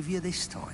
give this time.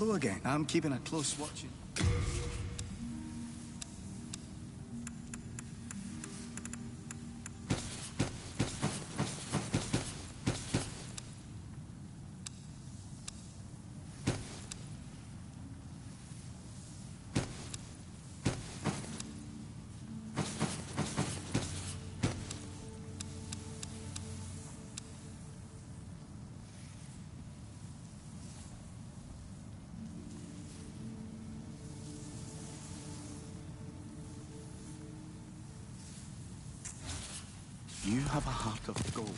Hello again. I'm keeping a close watch. Have a heart of gold.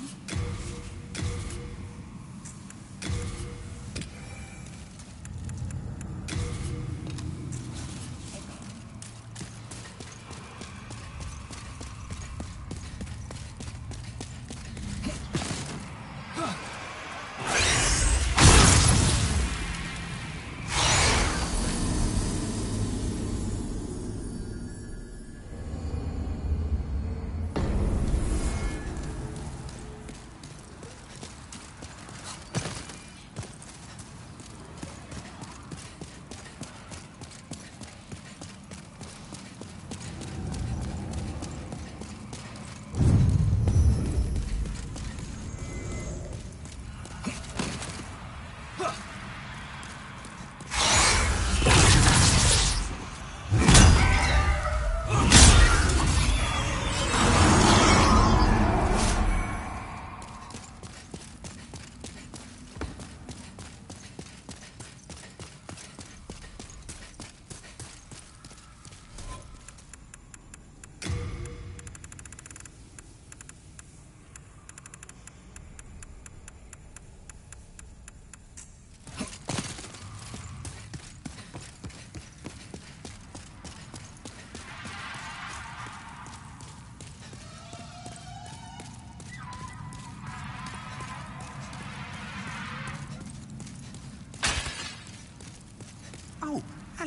Oh. Oh,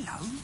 hello.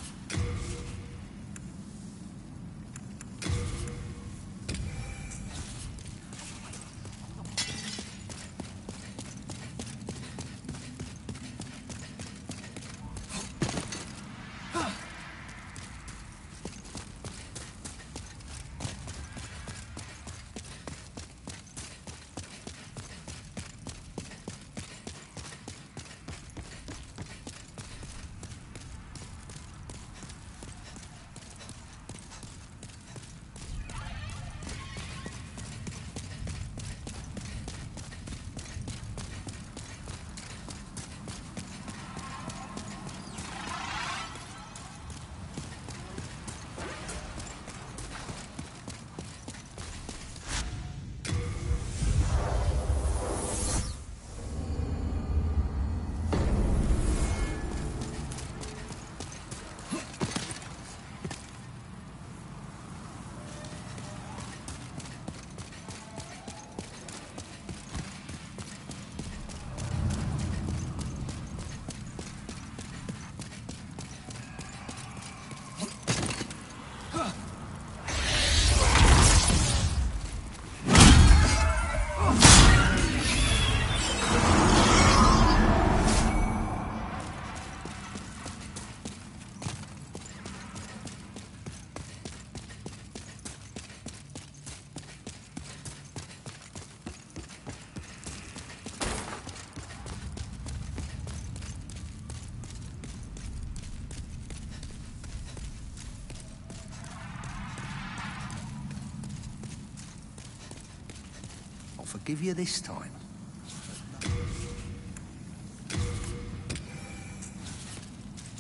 Forgive you this time.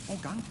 All done.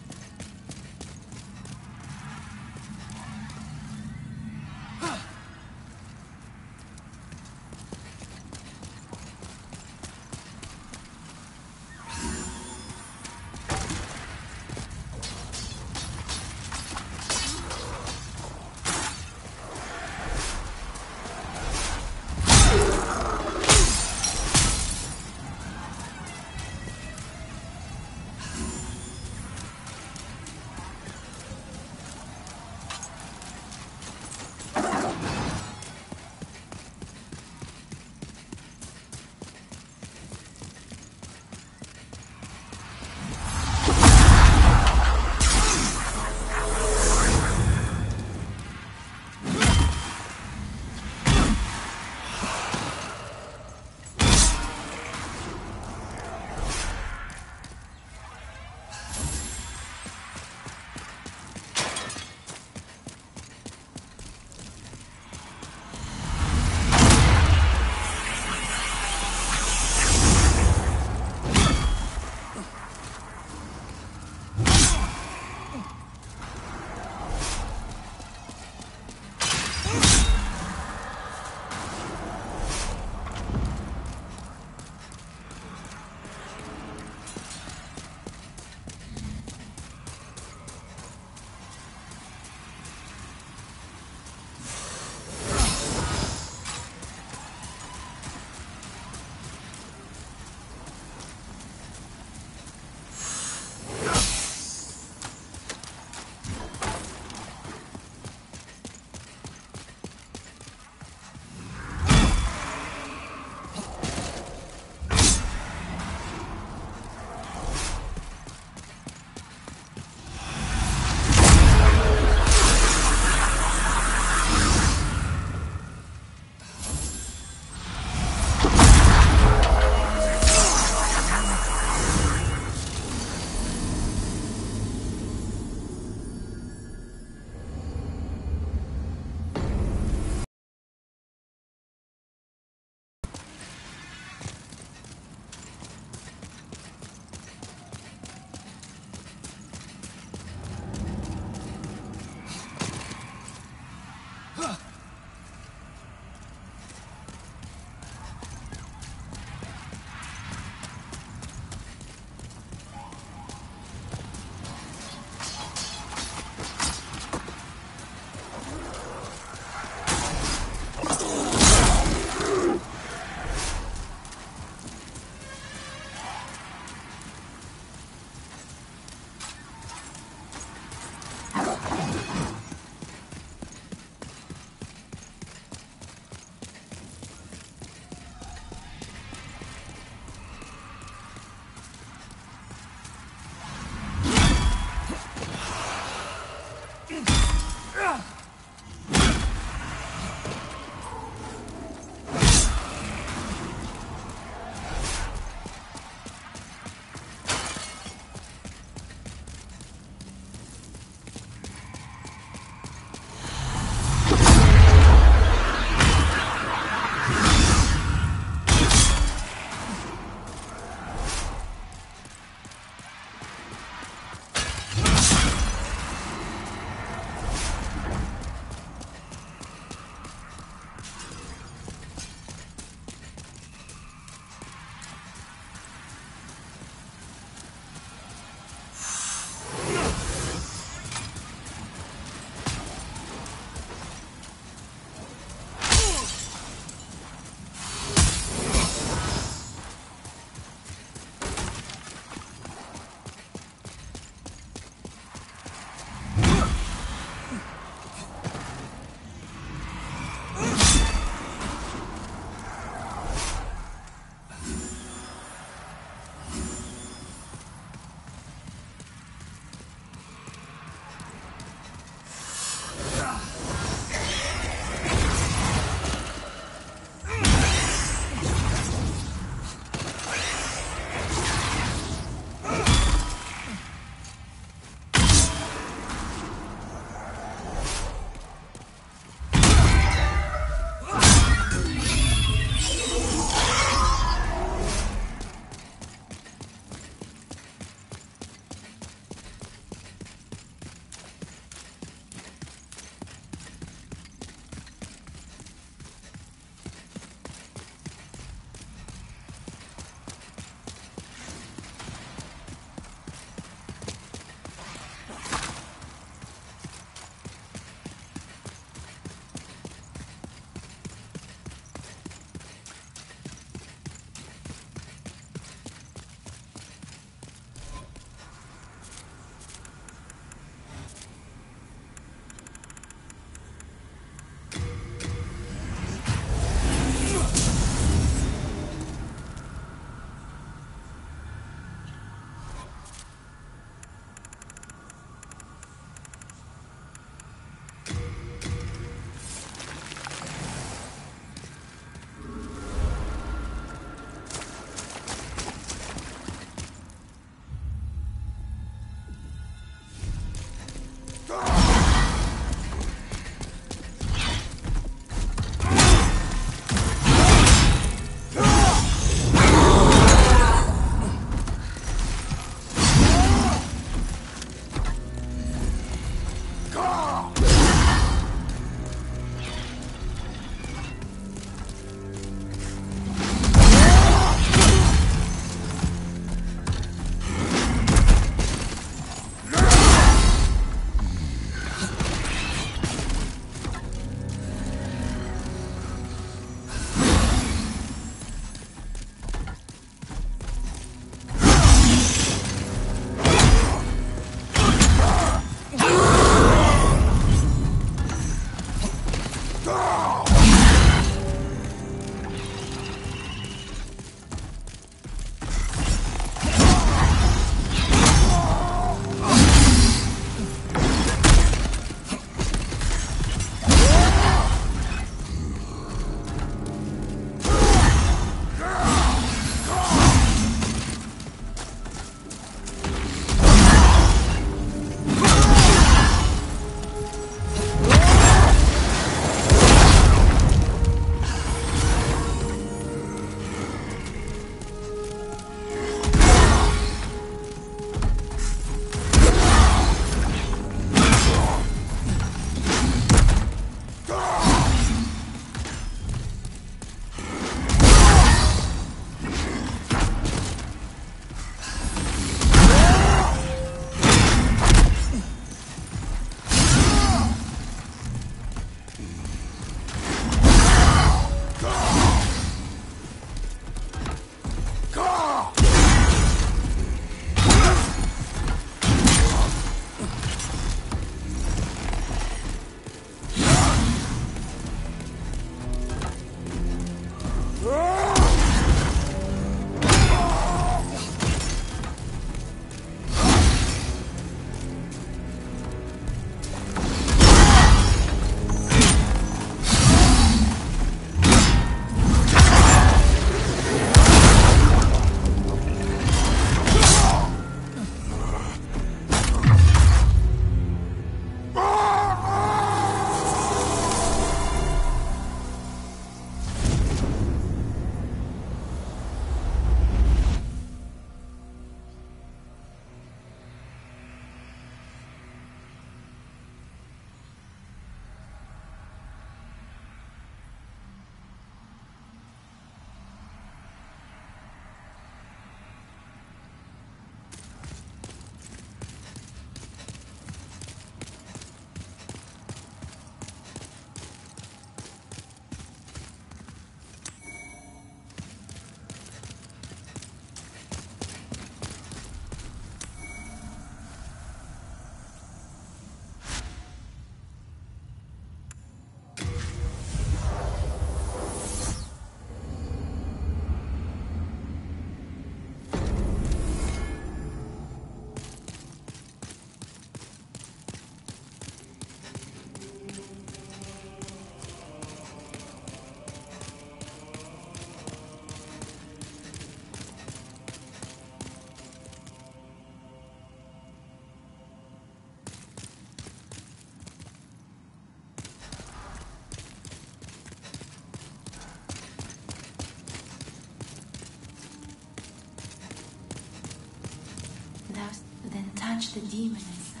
The demon inside.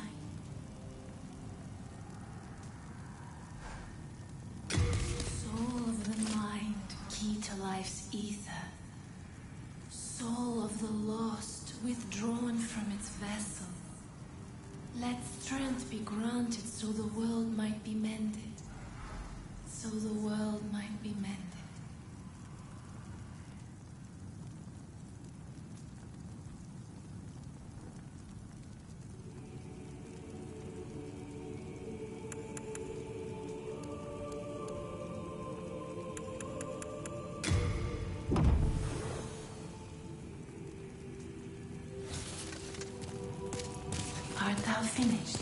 Soul of the mind, key to life's ether. Soul of the lost, withdrawn from its vessel. Let strength be granted so the world finished?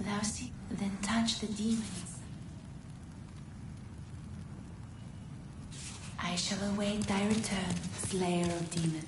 Thou see, then touch the demons. I shall await thy return, slayer of demons.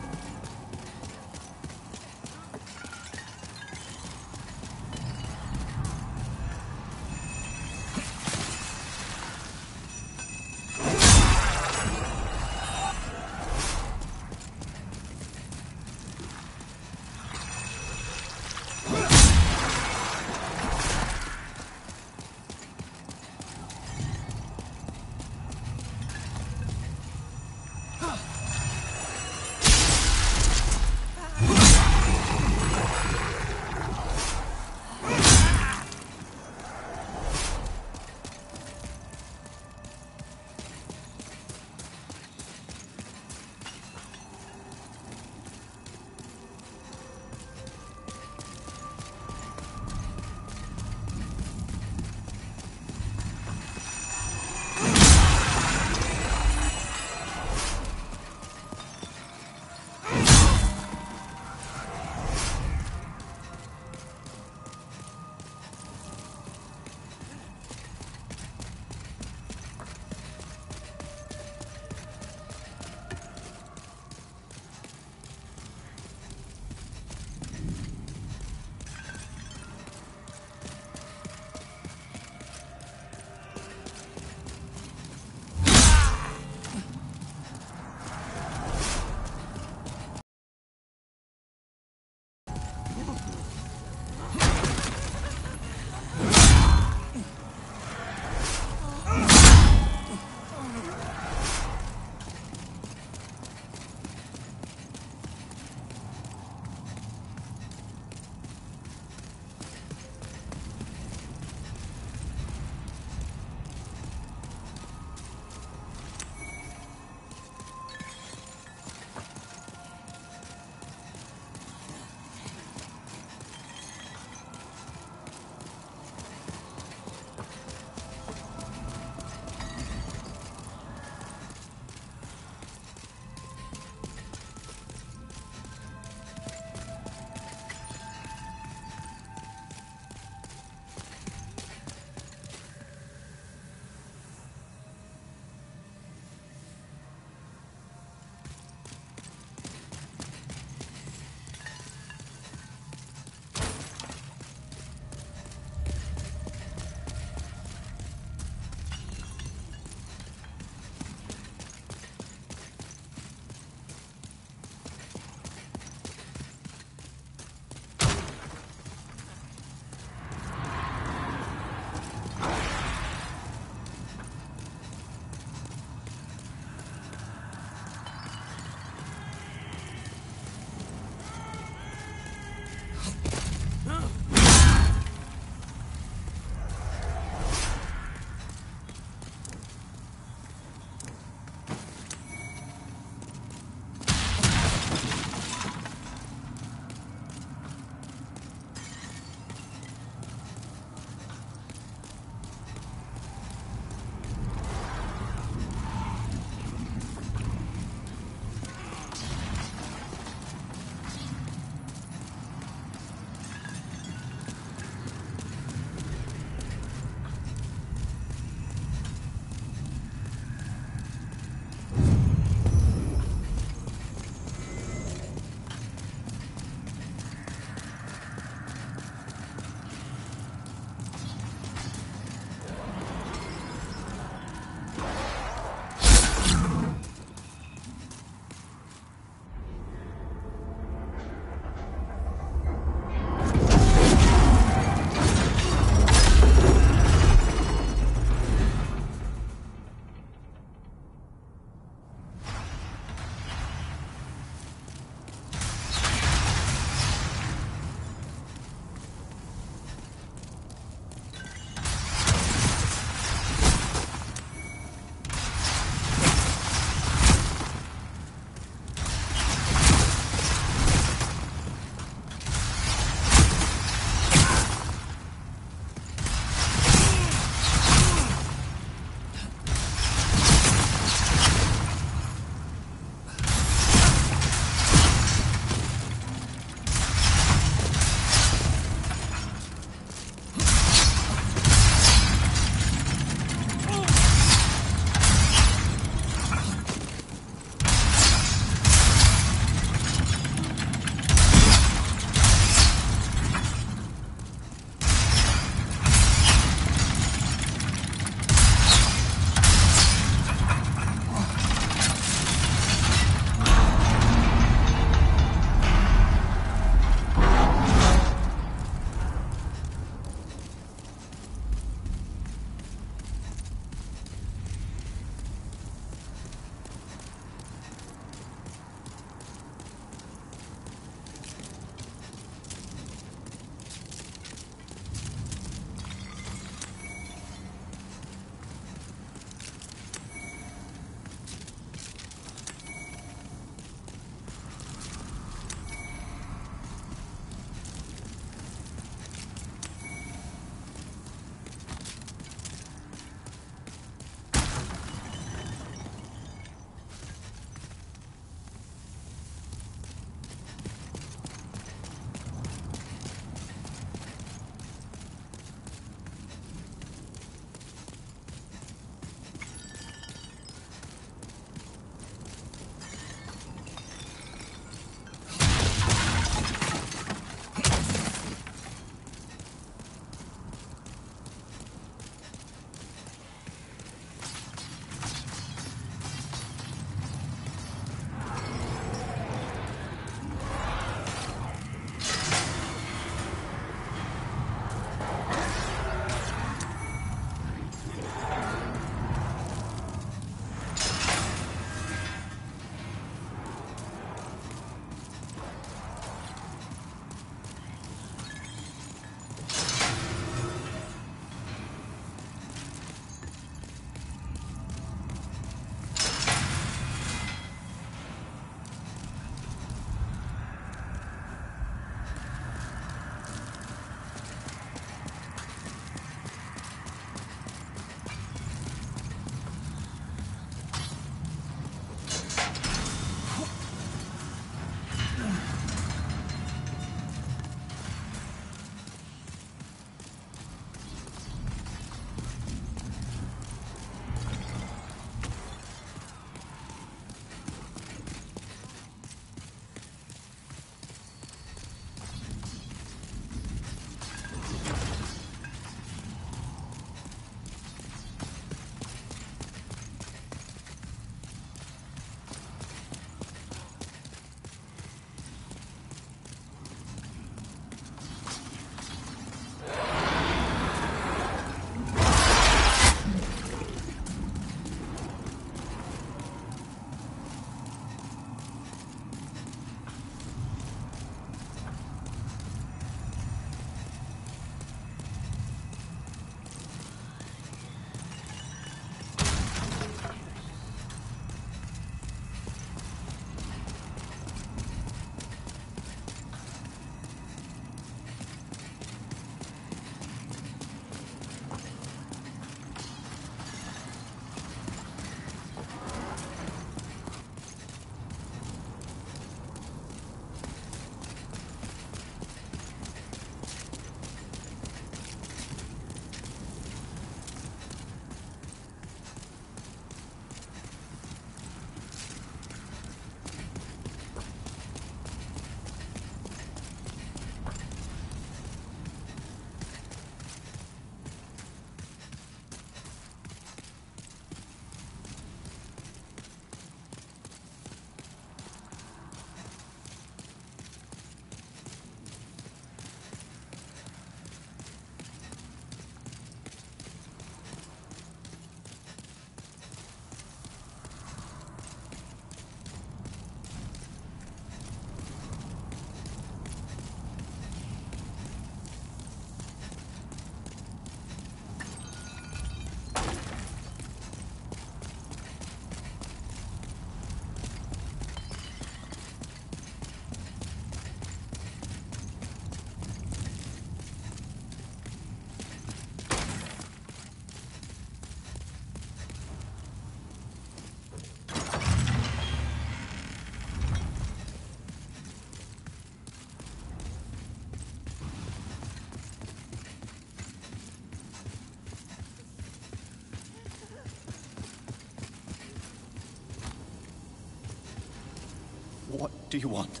do you want?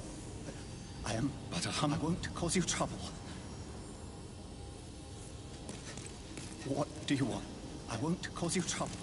I am but a hum. I won't cause you trouble. What do you want? I won't cause you trouble.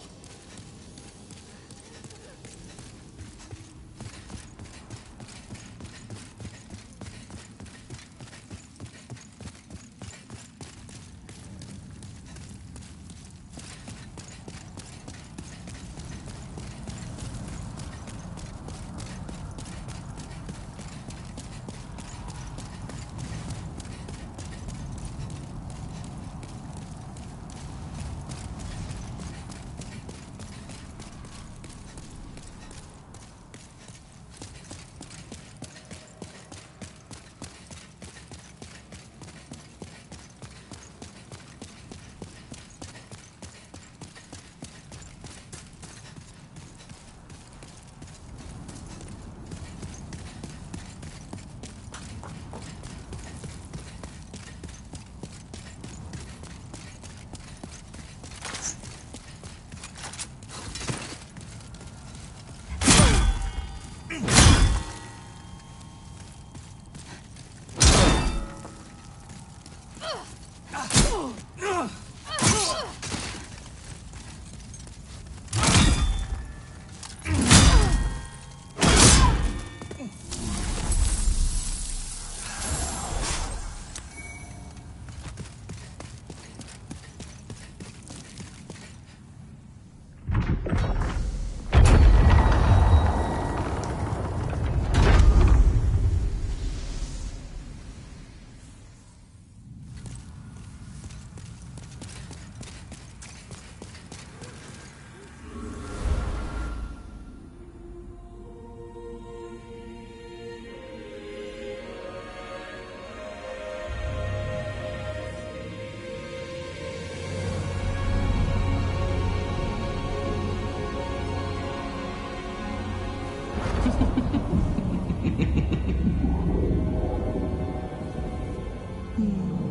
嗯。